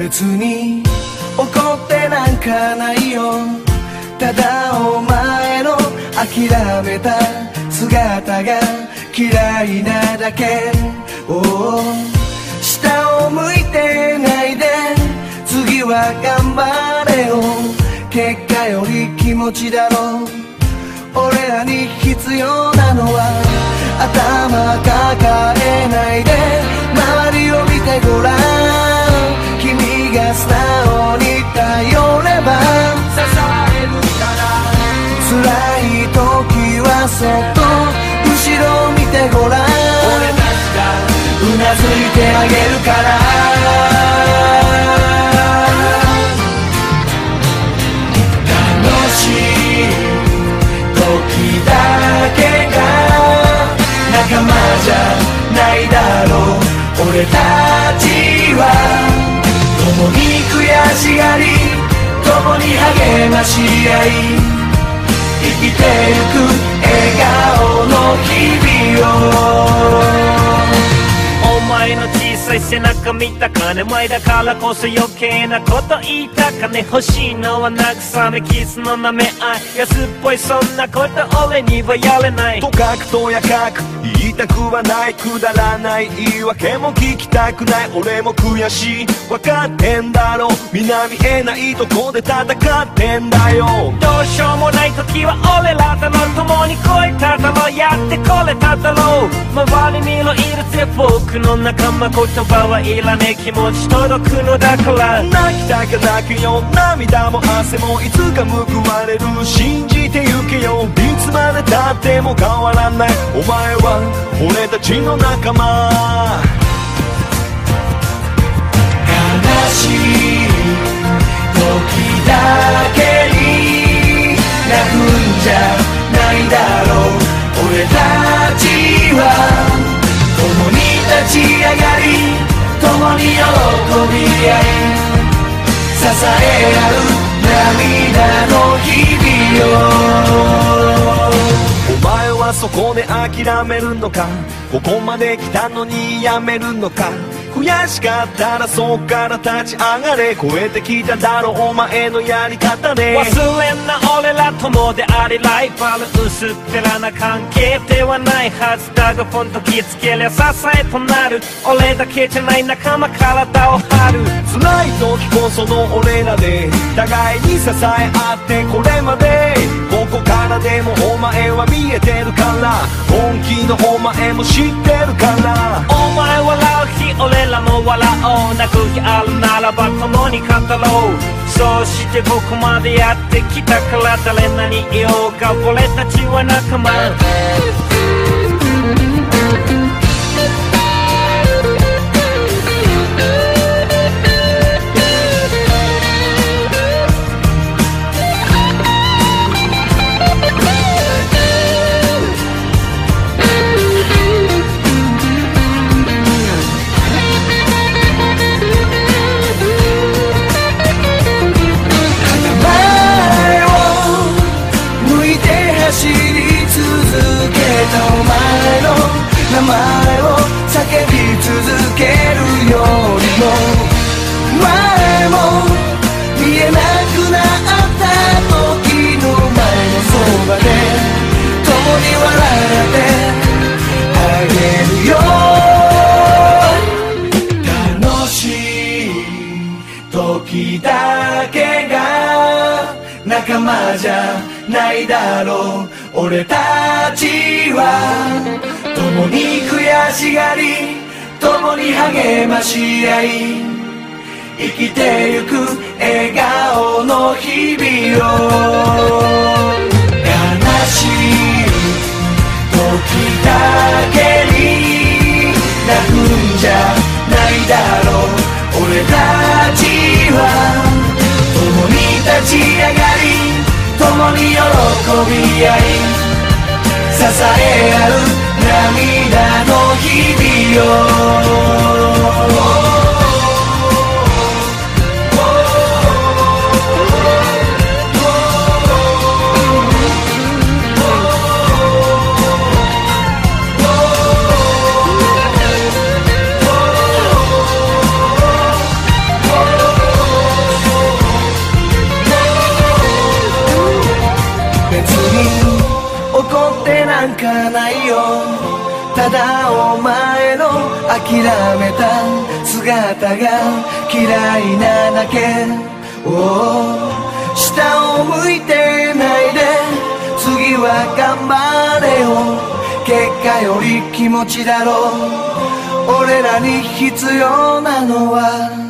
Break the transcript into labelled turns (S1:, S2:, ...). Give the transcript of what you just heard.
S1: 別に怒ってなんかないよ。ただお前の諦めた姿が嫌いなだけ。お下を向いてないで。次は頑張れよ。結果より気持ちだろ。う俺らに必要なのは。頭抱えないで。周りを見てごらん。が素直に頼れば支えるから辛い時はそっと後ろ見てごらん。俺たちがうなずいてあげるから。楽しい時だけが仲間じゃないだろう。俺たちは共に悔しがり共に励まし合い生きてゆく
S2: い背中見た金前だからこそ余計なこと言いた金欲しいのは慰めキスの舐め合い安っぽいそんなこと俺にはやれない。
S3: とかくとやかく言いたくはないくだらない言い訳も聞きたくない俺も悔しい。分かってんだろ皆見えないとこで戦ってんだよ。
S2: どうしようもない時は俺らだろ共に越えただろやってこれただろう周りにもいるぜ僕の仲間。言葉はいらねえ気持ち届くのだから。
S3: 泣きたか泣けよ涙も汗もいつか報われる。信じてゆけよ。いつまでたっても変わらない。お前は俺たちの仲間
S1: 悲しい。時だけに泣くんじゃないだろう。俺たちは。共に立ち上がり。共に喜び合い支え合う涙の日々を。
S3: お前はそこで諦めるのか？ここまで来たのにやめるのか？悔しかったらそっから立ち上がれ。超えてきただろお前のやり方で
S2: 忘れんな俺ら友でありライバル薄っぺらな関係ではないはずだがポンと気つけりゃ支えとなる。俺だけじゃない仲間体を張る。
S3: 辛い時こその俺らで互いに支え合ってこれまで。からでもお前は見えてるから。本気のお前も知ってるから。
S2: お前笑う日俺らも笑おう泣く日あるならば共に語ろう。そしてここまでやってきたから誰何言おうか。俺たちは仲間。
S1: 見えなくなった時の前のそばで共に笑ってあげるよ。楽しい時だけが仲間じゃないだろう。俺たちは共に悔しがり共に励まし合い。生きてゆく笑顔の日々を悲しい時だけに泣くんじゃないだろう俺たちは共に立ち上がり共に喜び合い支え合う涙のかないよ。ただお前の諦めた姿が嫌いなだけ。下を向いてないで。次は頑張れよ。結果より気持ちだろう。俺らに必要なのは